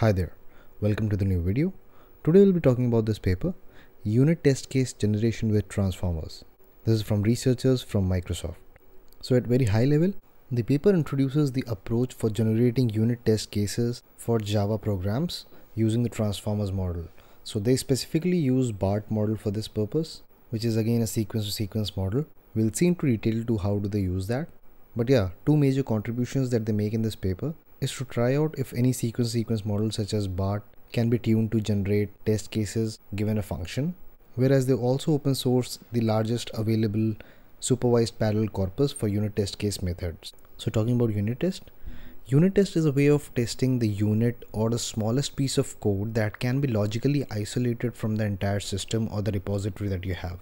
Hi there, welcome to the new video. Today we'll be talking about this paper, Unit Test Case Generation with Transformers. This is from researchers from Microsoft. So at very high level, the paper introduces the approach for generating unit test cases for Java programs using the Transformers model. So they specifically use BART model for this purpose, which is again a sequence to sequence model. We'll see into detail to how do they use that. But yeah, two major contributions that they make in this paper is to try out if any sequence sequence model such as BART can be tuned to generate test cases given a function, whereas they also open source the largest available supervised parallel corpus for unit test case methods. So talking about unit test, unit test is a way of testing the unit or the smallest piece of code that can be logically isolated from the entire system or the repository that you have.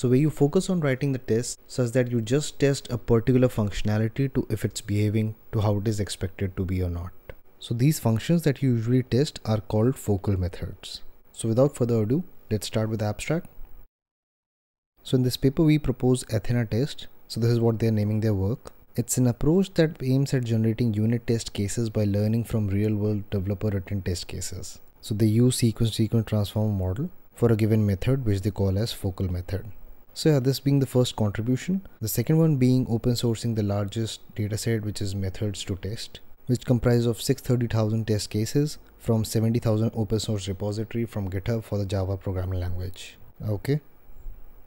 So where you focus on writing the test such that you just test a particular functionality to if it's behaving to how it is expected to be or not. So these functions that you usually test are called focal methods. So without further ado, let's start with abstract. So in this paper we propose AthenaTest. So this is what they're naming their work. It's an approach that aims at generating unit test cases by learning from real world developer written test cases. So they use sequence sequence transform model for a given method which they call as focal method. So yeah, this being the first contribution. The second one being open sourcing the largest dataset which is methods to test, which comprise of 630,000 test cases from 70,000 open source repository from GitHub for the Java programming language. Okay.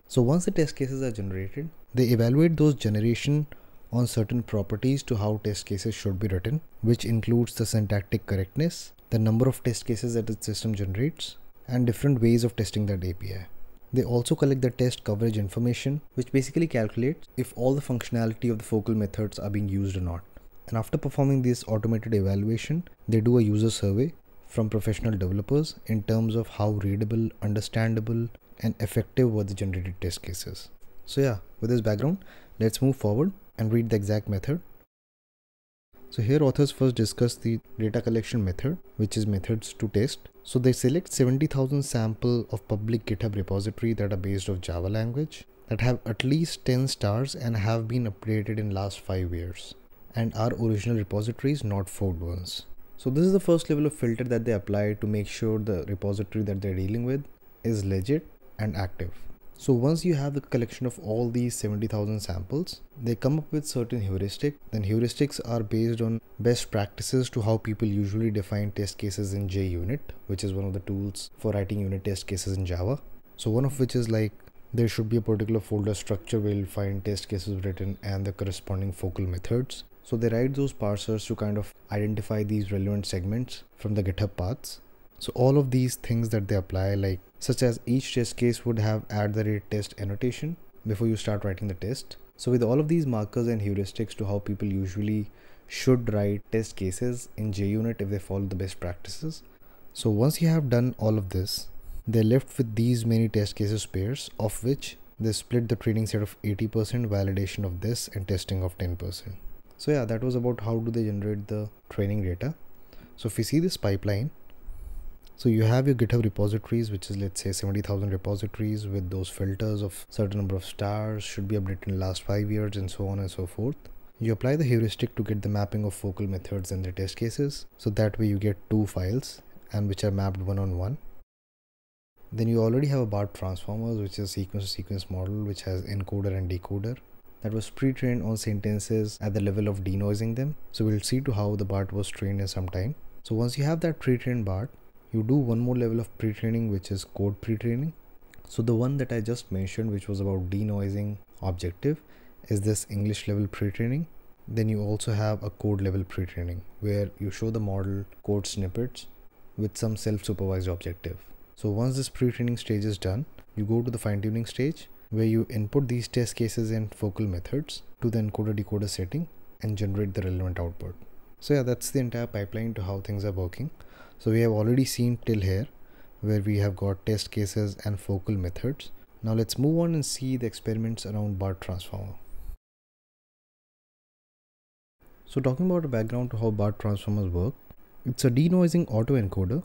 So once the test cases are generated, they evaluate those generation on certain properties to how test cases should be written, which includes the syntactic correctness, the number of test cases that the system generates, and different ways of testing that API. They also collect the test coverage information, which basically calculates if all the functionality of the focal methods are being used or not. And after performing this automated evaluation, they do a user survey from professional developers in terms of how readable, understandable, and effective were the generated test cases. So yeah, with this background, let's move forward and read the exact method so here authors first discuss the data collection method, which is methods to test. So they select 70,000 sample of public GitHub repository that are based of Java language that have at least 10 stars and have been updated in last 5 years and are original repositories, not forked ones. So this is the first level of filter that they apply to make sure the repository that they're dealing with is legit and active. So once you have the collection of all these 70,000 samples, they come up with certain heuristic. Then heuristics are based on best practices to how people usually define test cases in JUnit, which is one of the tools for writing unit test cases in Java. So one of which is like there should be a particular folder structure where you'll find test cases written and the corresponding focal methods. So they write those parsers to kind of identify these relevant segments from the GitHub paths. So all of these things that they apply like such as each test case would have add the rate test annotation before you start writing the test. So with all of these markers and heuristics to how people usually should write test cases in JUnit if they follow the best practices. So once you have done all of this, they're left with these many test cases pairs of which they split the training set of 80% validation of this and testing of 10%. So yeah, that was about how do they generate the training data. So if we see this pipeline, so you have your GitHub repositories, which is let's say 70,000 repositories with those filters of certain number of stars should be updated in the last five years and so on and so forth. You apply the heuristic to get the mapping of focal methods and their test cases. So that way you get two files and which are mapped one on one. Then you already have a BART transformers, which is a sequence to sequence model, which has encoder and decoder that was pre-trained on sentences at the level of denoising them. So we'll see to how the BART was trained in some time. So once you have that pre-trained BART, you do one more level of pre-training which is code pre-training. So the one that i just mentioned which was about denoising objective is this english level pre-training. Then you also have a code level pre-training where you show the model code snippets with some self-supervised objective. So once this pre-training stage is done you go to the fine-tuning stage where you input these test cases and focal methods to the encoder decoder setting and generate the relevant output. So yeah that's the entire pipeline to how things are working so we have already seen till here where we have got test cases and focal methods. Now let's move on and see the experiments around BART transformer. So talking about a background to how BART transformers work, it's a denoising autoencoder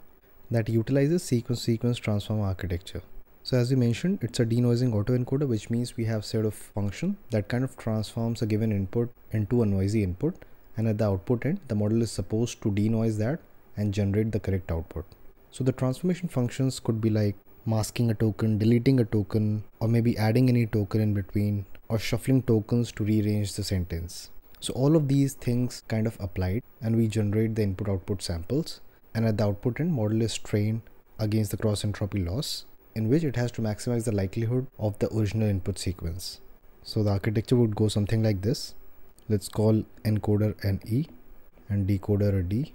that utilizes sequence-sequence transformer architecture. So as we mentioned, it's a denoising autoencoder, which means we have set of function that kind of transforms a given input into a noisy input. And at the output end, the model is supposed to denoise that and generate the correct output. So the transformation functions could be like masking a token, deleting a token, or maybe adding any token in between, or shuffling tokens to rearrange the sentence. So all of these things kind of applied and we generate the input output samples and at the output end model is trained against the cross entropy loss in which it has to maximize the likelihood of the original input sequence. So the architecture would go something like this. Let's call encoder an E and decoder a D.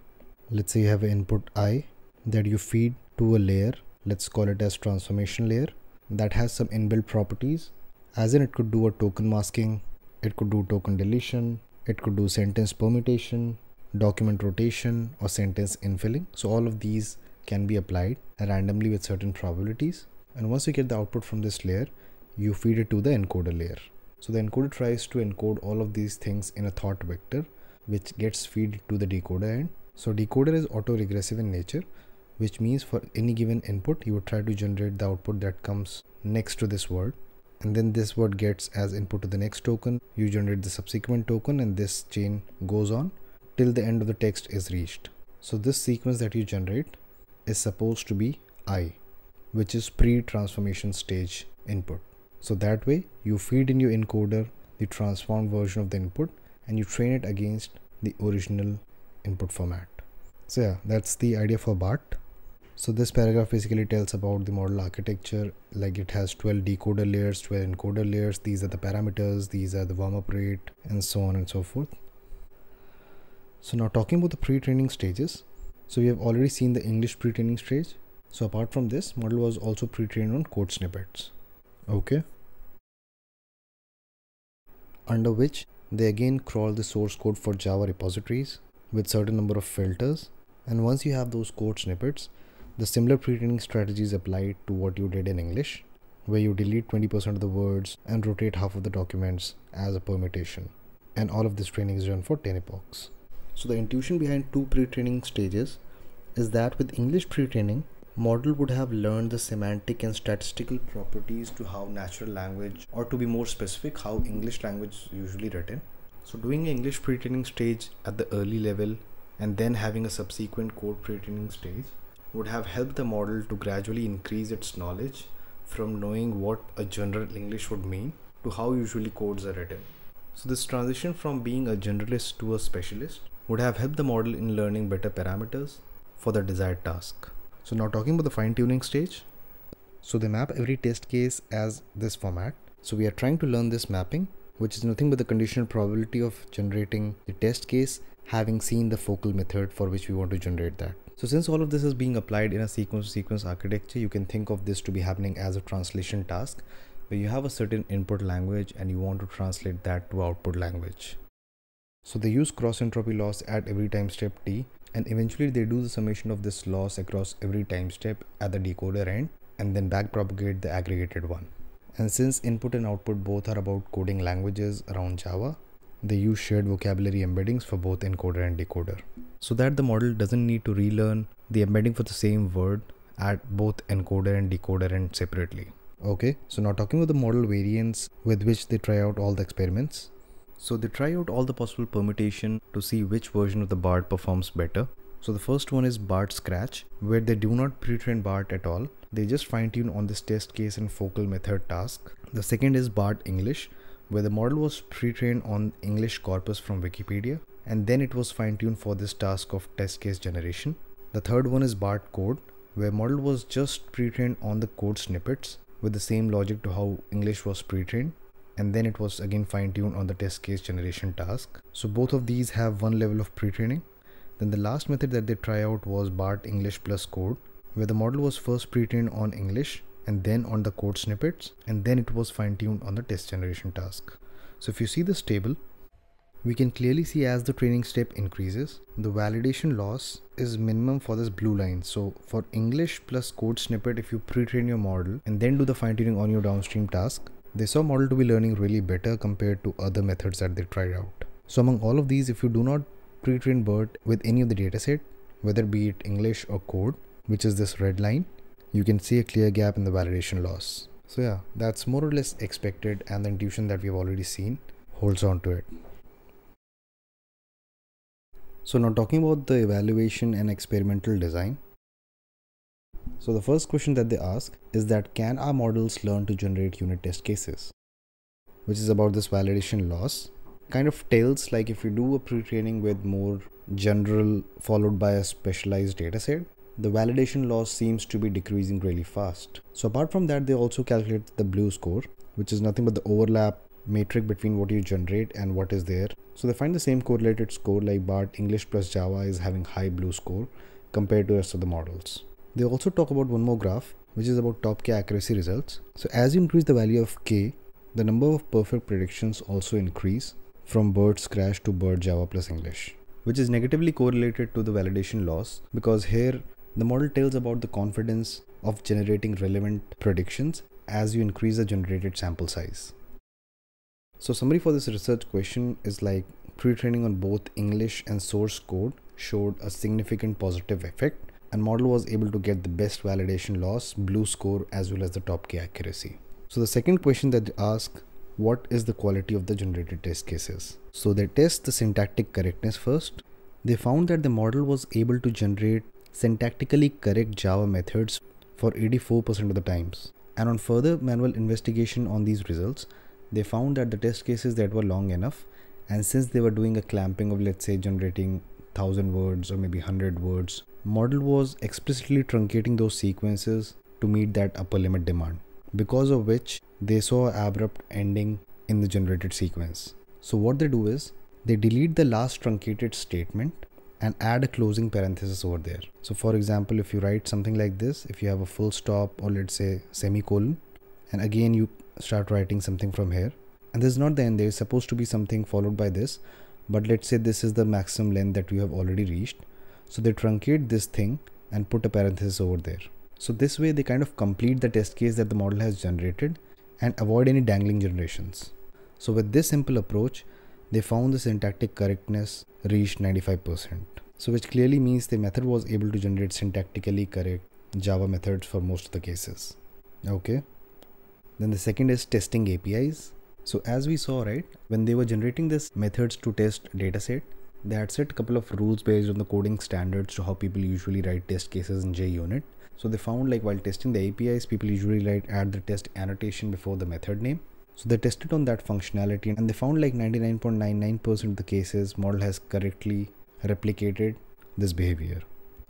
Let's say you have an input I that you feed to a layer. Let's call it as transformation layer that has some inbuilt properties as in it could do a token masking, it could do token deletion, it could do sentence permutation, document rotation or sentence infilling. So all of these can be applied randomly with certain probabilities. And once you get the output from this layer, you feed it to the encoder layer. So the encoder tries to encode all of these things in a thought vector, which gets fed to the decoder end. So decoder is auto-regressive in nature, which means for any given input, you would try to generate the output that comes next to this word. And then this word gets as input to the next token. You generate the subsequent token and this chain goes on till the end of the text is reached. So this sequence that you generate is supposed to be i which is pre-transformation stage input. So that way you feed in your encoder the transformed version of the input and you train it against the original input format. So yeah that's the idea for BART. So this paragraph basically tells about the model architecture like it has 12 decoder layers 12 encoder layers these are the parameters these are the warm-up rate and so on and so forth. So now talking about the pre-training stages so we have already seen the english pre-training stage. So apart from this model was also pre-trained on code snippets. Okay. Under which they again crawl the source code for java repositories with certain number of filters and once you have those code snippets the similar pre-training strategies apply to what you did in English, where you delete 20% of the words and rotate half of the documents as a permutation. And all of this training is done for 10 epochs. So the intuition behind two pre-training stages is that with English pre-training, model would have learned the semantic and statistical properties to how natural language or to be more specific how English language is usually written. So doing English pre-training stage at the early level and then having a subsequent code pre-training stage would have helped the model to gradually increase its knowledge from knowing what a general English would mean to how usually codes are written. So this transition from being a generalist to a specialist would have helped the model in learning better parameters for the desired task. So now talking about the fine tuning stage. So they map every test case as this format. So we are trying to learn this mapping, which is nothing but the conditional probability of generating the test case having seen the focal method for which we want to generate that. So since all of this is being applied in a sequence sequence architecture, you can think of this to be happening as a translation task where you have a certain input language and you want to translate that to output language. So they use cross entropy loss at every time step t and eventually they do the summation of this loss across every time step at the decoder end and then backpropagate the aggregated one. And since input and output both are about coding languages around Java, they use shared vocabulary embeddings for both encoder and decoder so that the model doesn't need to relearn the embedding for the same word at both encoder and decoder end separately. Okay, so now talking about the model variants with which they try out all the experiments. So they try out all the possible permutation to see which version of the BART performs better. So the first one is BART Scratch, where they do not pre-train BART at all. They just fine tune on this test case and focal method task. The second is BART English, where the model was pre-trained on English corpus from Wikipedia and then it was fine-tuned for this task of test case generation. The third one is BART code where model was just pre-trained on the code snippets with the same logic to how English was pre-trained and then it was again fine-tuned on the test case generation task. So both of these have one level of pre-training. Then the last method that they try out was BART English plus code where the model was first pre-trained on English and then on the code snippets and then it was fine-tuned on the test generation task. So if you see this table, we can clearly see as the training step increases, the validation loss is minimum for this blue line. So for English plus code snippet, if you pre-train your model and then do the fine-tuning on your downstream task, they saw model to be learning really better compared to other methods that they tried out. So among all of these, if you do not pre-train BERT with any of the dataset, whether be it English or code, which is this red line, you can see a clear gap in the validation loss. So yeah, that's more or less expected and the intuition that we've already seen holds on to it. So now talking about the evaluation and experimental design. So the first question that they ask is that can our models learn to generate unit test cases? Which is about this validation loss. Kind of tells like if you do a pre-training with more general followed by a specialized dataset, the validation loss seems to be decreasing really fast. So apart from that, they also calculate the BLEU score, which is nothing but the overlap matrix between what you generate and what is there. So they find the same correlated score like BART English plus Java is having high BLEU score compared to rest of the models. They also talk about one more graph which is about top k accuracy results. So as you increase the value of k, the number of perfect predictions also increase from BERT Scratch to BERT Java plus English, which is negatively correlated to the validation loss because here the model tells about the confidence of generating relevant predictions as you increase the generated sample size. So summary for this research question is like pre-training on both English and source code showed a significant positive effect and model was able to get the best validation loss, BLEU score as well as the top K accuracy. So the second question that they ask what is the quality of the generated test cases? So they test the syntactic correctness first. They found that the model was able to generate syntactically correct Java methods for 84% of the times. And on further manual investigation on these results, they found that the test cases that were long enough and since they were doing a clamping of let's say generating 1000 words or maybe 100 words, model was explicitly truncating those sequences to meet that upper limit demand because of which they saw abrupt ending in the generated sequence. So what they do is they delete the last truncated statement and add a closing parenthesis over there. So for example, if you write something like this, if you have a full stop or let's say semicolon, and again you start writing something from here, and this is not the end, there is supposed to be something followed by this, but let's say this is the maximum length that we have already reached. So they truncate this thing and put a parenthesis over there. So this way they kind of complete the test case that the model has generated and avoid any dangling generations. So with this simple approach, they found the syntactic correctness reached 95%. So which clearly means the method was able to generate syntactically correct Java methods for most of the cases. Okay. Then the second is testing APIs. So as we saw, right, when they were generating this methods to test dataset, they had set a couple of rules based on the coding standards to how people usually write test cases in JUnit. So they found like while testing the APIs, people usually write add the test annotation before the method name. So they tested on that functionality and they found like 99.99% of the cases model has correctly replicated this behavior.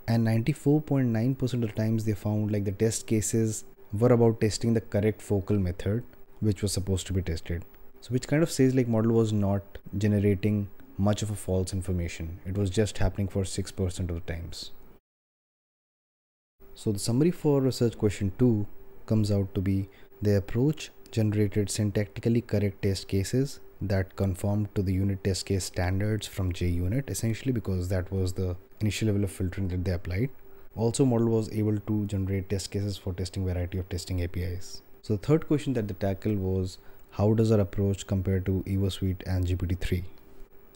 And 94.9% of the times they found like the test cases were about testing the correct focal method which was supposed to be tested. So which kind of says like model was not generating much of a false information. It was just happening for 6% of the times. So the summary for research question 2 comes out to be the approach generated syntactically correct test cases that conformed to the unit test case standards from JUnit essentially because that was the initial level of filtering that they applied. Also model was able to generate test cases for testing variety of testing APIs. So the third question that they tackled was how does our approach compare to EvoSuite and GPT-3?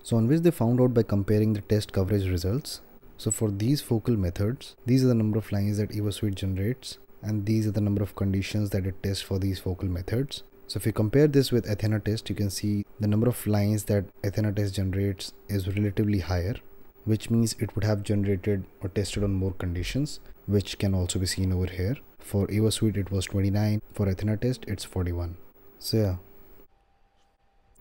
So on which they found out by comparing the test coverage results so for these focal methods, these are the number of lines that EvoSuite generates and these are the number of conditions that it tests for these focal methods. So if you compare this with AthenaTest, you can see the number of lines that AthenaTest generates is relatively higher, which means it would have generated or tested on more conditions, which can also be seen over here. For EvoSuite, it was 29. For AthenaTest, it's 41. So yeah.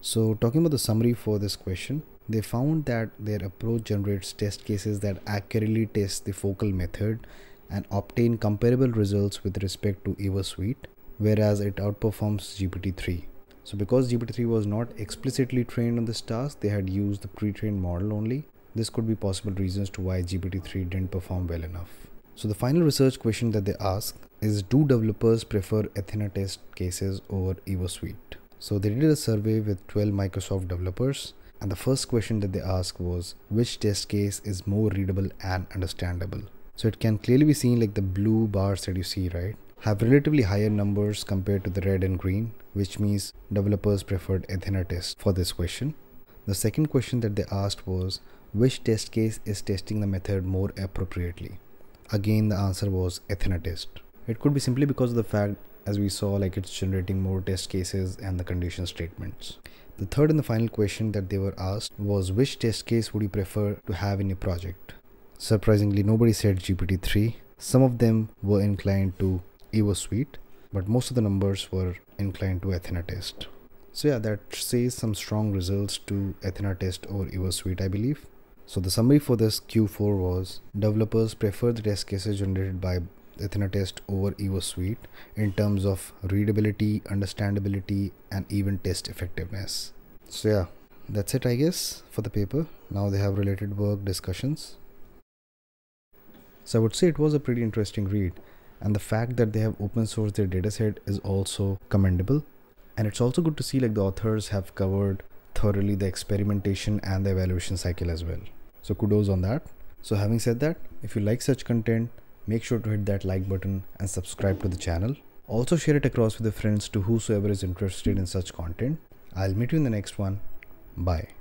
So talking about the summary for this question, they found that their approach generates test cases that accurately test the focal method and obtain comparable results with respect to EvoSuite, whereas it outperforms GPT-3. So because GPT-3 was not explicitly trained on this task, they had used the pre-trained model only. This could be possible reasons to why GPT-3 didn't perform well enough. So the final research question that they ask is do developers prefer AthenaTest cases over EvoSuite? So they did a survey with 12 Microsoft developers and the first question that they asked was which test case is more readable and understandable. So it can clearly be seen like the blue bars that you see, right? Have relatively higher numbers compared to the red and green, which means developers preferred AthenaTest for this question. The second question that they asked was which test case is testing the method more appropriately? Again, the answer was AthenaTest. It could be simply because of the fact as we saw like it's generating more test cases and the condition statements. The third and the final question that they were asked was which test case would you prefer to have in your project? Surprisingly, nobody said GPT-3. Some of them were inclined to EvoSuite, but most of the numbers were inclined to AthenaTest. So yeah, that says some strong results to AthenaTest over EvoSuite, I believe. So the summary for this Q4 was developers prefer the test cases generated by AthenaTest over EvoSuite in terms of readability, understandability, and even test effectiveness. So yeah, that's it I guess for the paper. Now they have related work discussions. So I would say it was a pretty interesting read and the fact that they have open sourced their dataset is also commendable. And it's also good to see like the authors have covered thoroughly the experimentation and the evaluation cycle as well. So kudos on that. So having said that, if you like such content, make sure to hit that like button and subscribe to the channel. Also share it across with your friends to whosoever is interested in such content. I'll meet you in the next one. Bye.